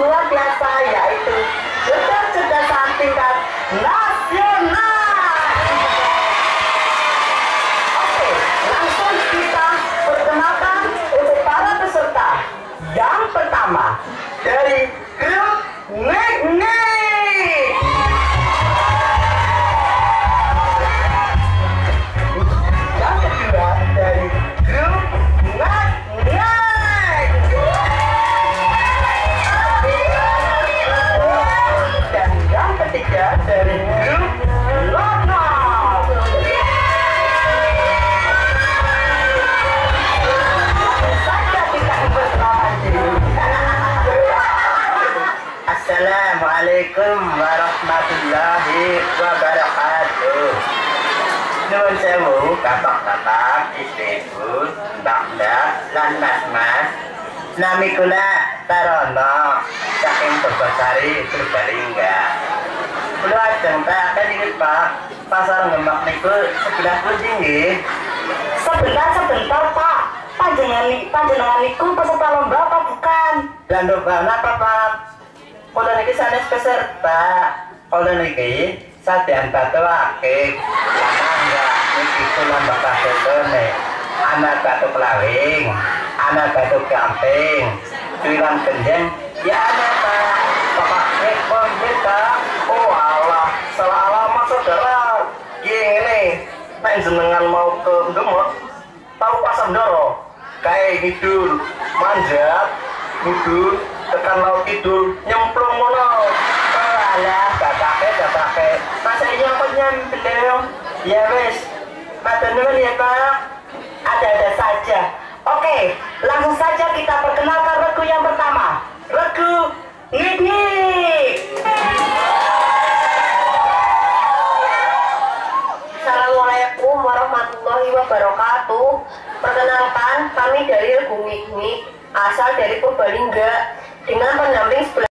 luar biasa yaitu kecerdasan tingkat nasional. Oke, langsung kita perkenalkan untuk para peserta. Yang pertama dari grup Nek Assalamualaikum warahmatullahi wabarakatuh. Nuwun sewu bapak-bapak, ibu-ibu, mbak-mbak, lan mas-mas. Nami kula Tarono saking Bogasari Purbalingga. Kula ajeng tak ini Pak, pasar ngemak niku sebelah pundi nggih? Sebentar sebentar Pak. Panjenengan panjenengan niku peserta lomba apa bukan? Lan lomba napa Pak? Kula niki sanes peserta. Kula niki sadean batuake. Mangga niki kula bakal setone. Anak batu pelawing, anak batu gamping, tulang kenjeng, ya ada Pak. Bapak rekon kita. Oh Allah, salah alamat saudara. Gini, nek jenengan mau ke Gemot, tahu pasar Ndoro, kayak ngidul, manjat, ngidul, tekan laut kidul, nyemplung mono. Alah, bapake, bapake. Masa ini aku nyemplung? Ya wes, matur nuwun ya Pak. Ada-ada saja. Oke, langsung saja kita perkenalkan regu yang pertama. Regu Ngik Assalamualaikum warahmatullahi wabarakatuh. Perkenalkan, kami dari Regu Ngik asal dari Purbalingga Finalmente la